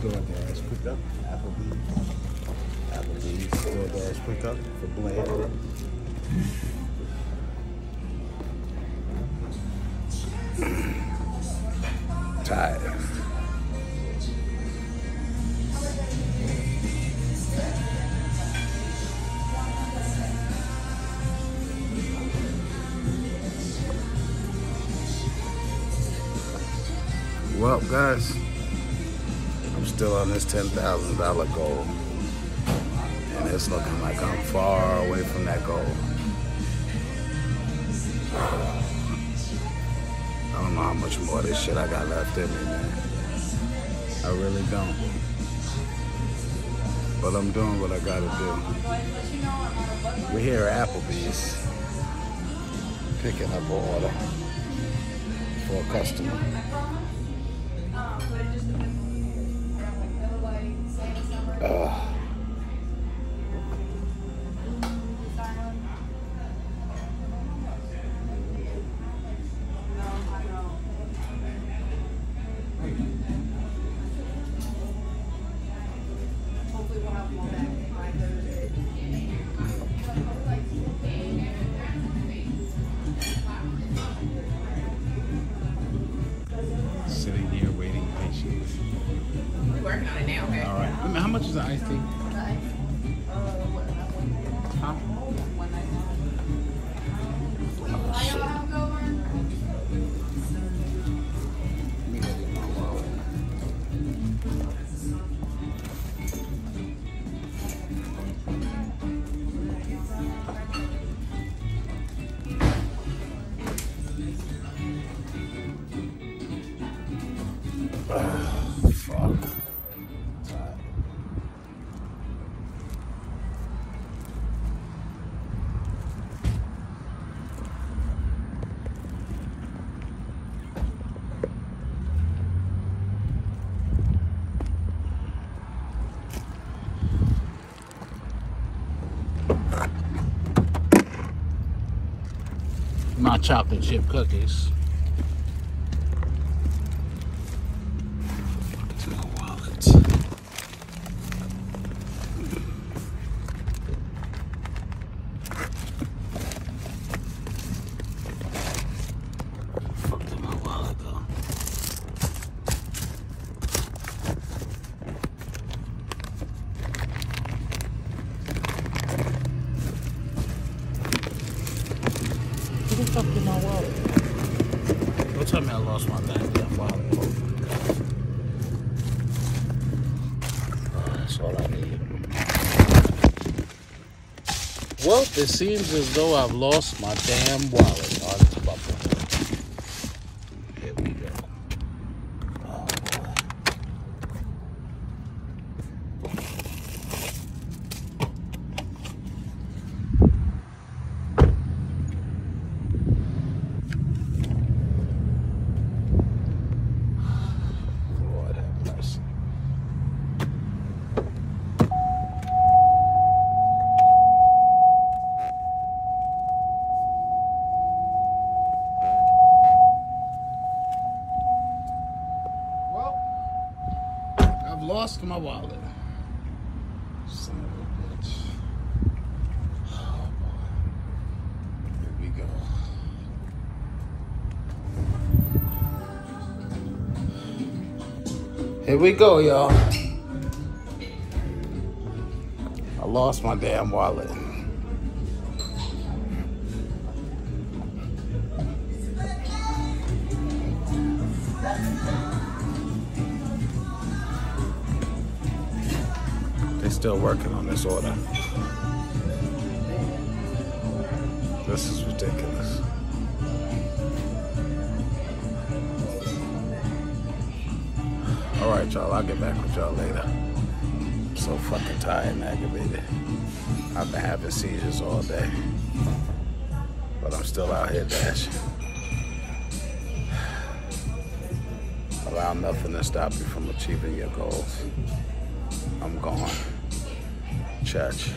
DoorDash pickup, Applebee's. Applebee's DoorDash pickup for Blair. Tired. Well, guys, still on this $10,000 goal. And it's looking like I'm far away from that goal. I don't know how much more of this shit I got left in me, man. I really don't. But I'm doing what I gotta do. We're here at Applebee's picking up an order for a customer. Uh, much is the iced tea? Huh? My chocolate chip cookies. Fuck in my wallet though. Who the fuck did my wallet? Don't tell me I lost my wallet. Oh, that's all I need. Well, it seems as though I've lost my damn wallet. Here we go. Oh, boy. Lord have mercy. Well, I've lost my wallet. Son of a bitch. Oh. Here we go. Here we go, y'all. I lost my damn wallet. They're still working on this order. This is ridiculous. All right, y'all. I'll get back with y'all later. I'm so fucking tired and aggravated. I've been having seizures all day, but I'm still out here dashing. Allow nothing to stop you from achieving your goals. I'm gone church.